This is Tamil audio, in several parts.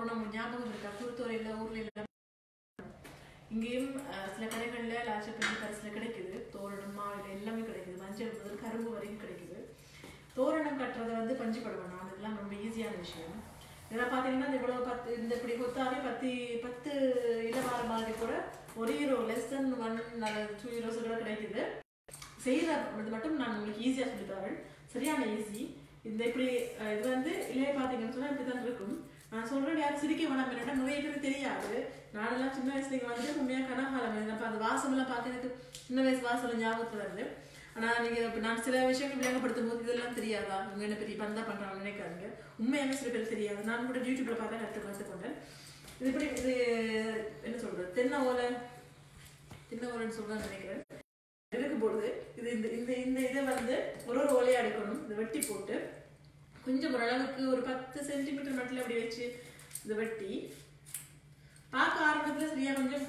போனோம் ஞாபகம் இருக்கா? குருத்தோரையில் ஊரில் எல்லாம் இங்கேயும் சில கடைகளில் லாட்சப்பள்ளி கரிசில கிடைக்குது. தோரணம் மாவில் எல்லாமே கிடைக்குது. மஞ்சள் முதல் கரும்பு வரைக்கும் கிடைக்குது. தோரணம் கட்டுறது வந்து பஞ்சு படுவணும் அதெல்லாம் ரொம்ப ஈஸியான விஷயம். இதெல்லாம் பார்த்தீங்கன்னா இந்த இவ்வளோ பத்து இந்த இப்படி கொத்தாவே பத்து பத்து இளவார மாதிரி கூட ஒரு hero less then one two heroes கூட கிடைக்குது. செய்கிற இது மட்டும் நான் உங்களுக்கு ஈஸியாக சொல்லித்தரேன் சரியான ஈஸி இந்த இப்படி இது வந்து இல்லையே பார்த்தீங்கன்னு சொன்னால் இப்படி தான் இருக்கும். நான் சொல்கிறேன் யாரும் சிரிக்க வேணாம் என்னடா நிறைய பேருக்கு தெரியாது. நானெல்லாம் சின்ன வயசுல இங்க வந்து உண்மையாக கனகாலம் அப்போ அந்த வாசமெல்லாம் பார்க்க எனக்கு சின்ன வயசு வாசல் ஞாபகத்தில் வருது. ஆனால் நீங்கள் இப்போ நான் சில விஷயங்கள் விளங்கப்படுத்தும் போது இதெல்லாம் தெரியாதா? இவங்க என்ன பெரிய பந்தா பண்ணுறாங்கன்னு நினைக்காதீங்க. உண்மையான சில பேர் தெரியாது. நான் கூட யூடியூப்ல பார்த்தா கற்று கற்றுக்கொண்டேன் இது இப்படி இது என்ன சொல்றது? தென்னை ஓலை. தென்னை ஓலைன்னு சொல்ல நினைக்கிறேன். இருக்கும் பொழுது இது இந்த இந்த இந்த இதை வந்து ஒரு ஒரு ஓலையை அடிக்கணும் இதை வெட்டி போட்டு கொஞ்சம் ஓரளவுக்கு ஒரு பத்து சென்டிமீட்டர் மட்டும் அப்படி வச்சு இதை வெட்டி. பார்க்க ஆரம்பத்தில் சரியாக கொஞ்சம்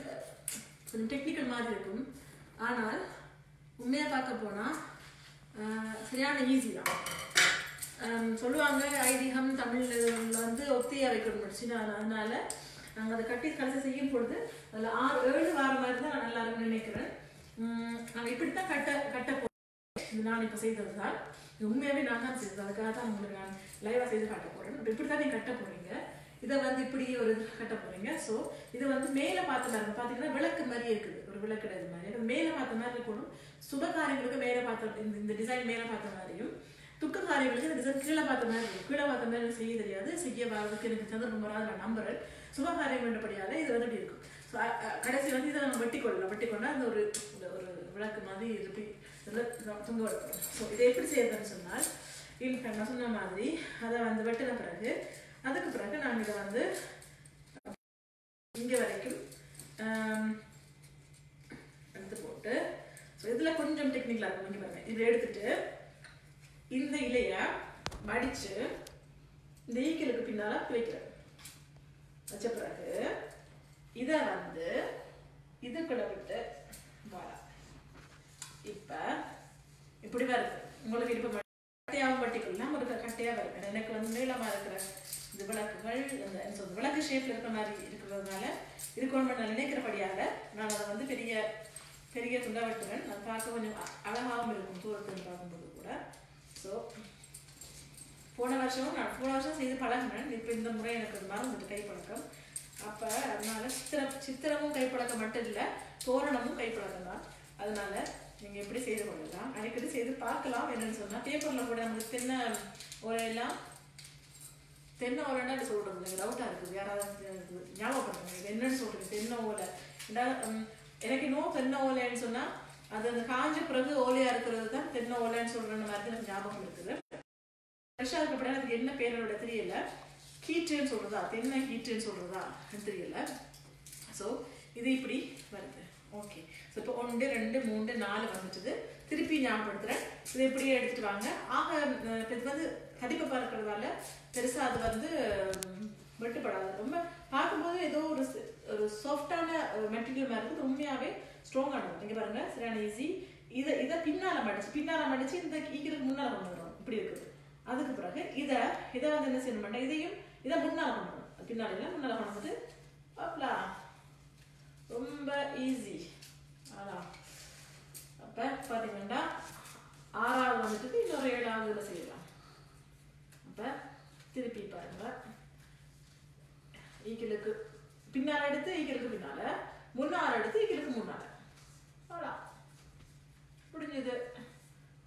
கொஞ்சம் டெக்னிக்கல் மாதிரி இருக்கும். ஆனால் உண்மையாக பார்க்க போனால் சரியான ஈஸி தான். சொல்லுவாங்க ஐதீகம் தமிழ்ல வந்து ஒத்தியா வைக்கணும் சின்ன அதனால நாங்கள் அதை கட்டி கடைசி செய்யும் பொழுது அதில் ஆறு ஏழு வாரம் மாதிரி தான் நான் நல்லா இருக்கும்னு நினைக்கிறேன். உம், நாங்கள் இப்படித்தான் கட்ட கட்ட இது நான் இப்போ செய்தது தான் இது உண்மையாகவே நான் தான் செய்தது. அதுக்காக தான் உங்களுக்கு நான் லைவாக செய்து காட்ட போகிறேன் இப்படி தான் நீங்கள் கட்ட போகிறீங்க இதை வந்து இப்படி ஒரு இது கட்ட போகிறீங்க ஸோ இது வந்து மேலே பார்த்த மாதிரி பார்த்தீங்கன்னா விளக்கு மாதிரி இருக்குது. ஒரு விளக்கு இது மாதிரி. மேலே பார்த்த மாதிரி இருக்கணும். சுபகாரியங்களுக்கு மேலே பார்த்த இந்த இந்த டிசைன் மேலே பார்த்த மாதிரியும் துக்க காரியங்களுக்கு இந்த டிசைன் கீழே பார்த்த மாதிரி இருக்கும். கீழே பார்த்த மாதிரி எனக்கு செய்ய தெரியாது. செய்ய வரதுக்கு எனக்கு சந்தர்ப்பம் வராது நான் நம்புறேன். சுபகாரியம் என்றபடியால் இது வந்து இப்படி இருக்கும். ஸோ கடைசி வந்து இதை நம்ம வெட்டி கொள்ளலாம் வெட்டி கொண்டா அந்த ஒரு ஒரு விளக்கு மாதிரி இது தொங்க வைக்கணும் ஸோ இதை எப்படி செய்யறதுன்னு சொன்னால் இல்லை நான் சொன்ன மாதிரி அதை வந்து வெட்டின பிறகு அதுக்கு பிறகு நான் இதை வந்து இங்கே வரைக்கும் ஆம், எடுத்து போட்டு ஸோ இதில் கொஞ்சம் டெக்னிக்கலாக இருக்கும் இங்கே பாருங்க இதை எடுத்துட்டு இந்த இலையை மடித்து இந்த ஈக்கலுக்கு பின்னால வைக்கிறேன் வச்ச பிறகு இதை வந்து இதுக்குள்ள விட்டு வாழ இப்ப இப்படி வருது உங்களுக்கு இப்ப கட்டையாகவும் பட்டிக்கலாம் ஒரு கட்டையாக வருது எனக்கு வந்து நீளமாக இருக்கிற இந்த விளக்குகள் இந்த விளக்கு ஷேப்பில் இருக்கிற மாதிரி இருக்கிறதுனால இருக்கணும்னு நான் நினைக்கிறபடியாக நான் அதை வந்து பெரிய பெரிய துண்டா வெட்டுவேன் நான் பார்க்க கொஞ்சம் அழகாகவும் இருக்கும் தூரத்தில் பார்க்கும்போது கூட. ஸோ போன வருஷம் நான் போன வருஷம் செய்து பழகினேன். இப்போ இந்த முறை எனக்கு அது மறந்துட்டு கைப்பழக்கம். அப்போ அதனால சித்திர சித்திரமும் கைப்பழக்கம் மட்டும் இல்லை தோரணமும் கைப்பழக்கம் தான் அதனால நீங்கள் எப்படி செய்து அடிக்கடி செய்து பார்க்கலாம் என்னன்னு சொன்னால் பேப்பரில் கூட அந்த தென்னை உரையெல்லாம் தென்னை ஓலைன்னா அது சொல்றது எனக்கு டவுட்டாக இருக்குது. யாராவது ஞாபகம் ஞாபகப்படுத்துங்க. என்னன்னு சொல்றது தென்னை ஓலை. எனக்கு இன்னும் தென்னை ஓலைன்னு சொன்னா அது அந்த காஞ்ச பிறகு ஓலையா இருக்கிறது தான் தென்னை ஓலைன்னு சொல்ற மாதிரி தான் எனக்கு ஞாபகம் இருக்குது. ஃப்ரெஷ்ஷாக இருக்கப்பட அதுக்கு என்ன பேரோட தெரியல. ஹீட்டுன்னு சொல்றதா? தென்னை ஹீட்டுன்னு சொல்கிறதா தெரியல. ஸோ இது இப்படி வருது. ஓகே ஸோ இப்போ ஒன்று ரெண்டு மூணு நாலு வந்துட்டுது. திருப்பி ஞாபகப்படுத்துறேன். இதை இப்படியே எடுத்துட்டு வாங்க. ஆக அஹ், இது வந்து கடிப்பப்பா இருக்கிறதால பெருசா அது வந்து வெட்டுப்படாது. ரொம்ப பார்க்கும்போது ஏதோ ஒரு ஒரு சாஃப்டான மெட்டீரியல் மாதிரி இருக்குது. ஸ்ட்ராங்காக ஸ்ட்ராங்கானது நீங்கள் பாருங்கள் சரியான ஈஸி இதை இதை பின்னால மடிச்சு பின்னால் மடிச்சு இந்த ஈக்கிறதுக்கு முன்னால் கொண்டு வரும். இப்படி இருக்குது. அதுக்கு பிறகு இதை இதை வந்து என்ன செய்யணும் இதையும் இதை முன்னால் கொண்டு வரணும் பின்னால் இல்லை முன்னால கொண்டு வந்துட்டு அப்பலா ரொம்ப ஈஸி அதான் அப்போ பார்த்தீங்கன்னா ஆறாவது வந்துட்டு இன்னொரு ஏழாவதுல செய்யலாம். அப்போ திருப்பி பாருங்க. E ஈக்கிலுக்கு பின்னால் எடுத்து e ஈக்கிலுக்கு பின்னால். முன்னால எடுத்து e ஈக்கிலுக்கு முன்னால். அவ்வளோ முடிஞ்சது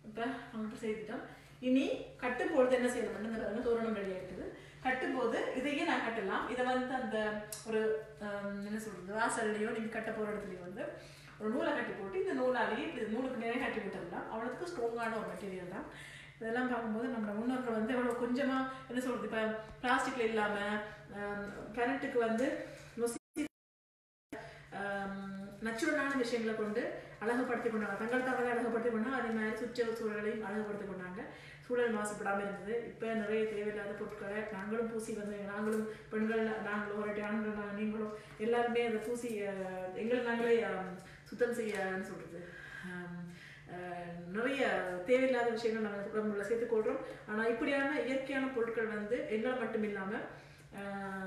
இப்போ அவங்க செய்துட்டோம். இனி கட்டும்போது என்ன செய்யணும்னு தோரணம் வெளியாகிட்டது கட்டும்போது இதையே நான் கட்டலாம். இதை வந்து அந்த ஒரு என்ன சொல்றது? வாசல்லையோ நீங்க கட்ட போகிற இடத்துலையோ வந்து ஒரு நூலை கட்டி போட்டு இந்த நூலாலேயே இப்படி நூலுக்கு நிறைய கட்டி விட்டுடலாம் அவ்வளோத்துக்கு ஸ்ட்ராங்கான ஒரு மெட்டீரியல் தான். இதெல்லாம் பார்க்கும்போது நம்ம முன்னோர்கள் வந்து எவ்வளோ கொஞ்சமாக என்ன சொல்கிறது இப்போ பிளாஸ்டிக்ல இல்லாமல் கரண்ட்டுக்கு வந்து நொசி நச்சுரலான விஷயங்களை கொண்டு அழகுபடுத்தி கொண்டாங்க. தங்கள் தங்களை அழகுபடுத்தி கொண்டாங்க அதே மாதிரி சுற்ற சூழலையும் அழகுபடுத்தி கொண்டாங்க. சூழல் மாசுபடாமல் இருந்தது. இப்போ நிறைய தேவையில்லாத பொருட்களை நாங்களும் பூசி வந்து நாங்களும் பெண்கள் நாங்களும் ஒரு ஆண்கள் நாங்கள் நீங்களும் எல்லாருமே அந்த பூசி எங்களை நாங்களே சுத்தம் செய்யன்னு சொல்றது நிறைய தேவையில்லாத விஷயங்கள் நாங்கள் உடம்புல சேர்த்துக்கொள்கிறோம் ஆனால் இப்படியான இயற்கையான பொருட்கள் வந்து எங்களை மட்டும் இல்லாமல்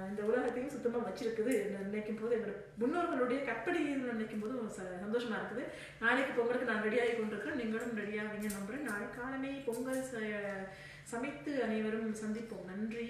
இந்த உலகத்தையும் சுத்தமாக வச்சிருக்குது நினைக்கும் போது எங்களோட முன்னோர்களுடைய கற்பனை நினைக்கும் போது ச- சந்தோஷமா இருக்குது நாளைக்கு பொங்கலுக்கு நான் ரெடியாகி கொண்டிருக்கிறேன் நீங்களும் ரெடியாவீங்க நம்புறேன் நாளை காலமே பொங்கல் ச- சமைத்து அனைவரும் சந்திப்போம் நன்றி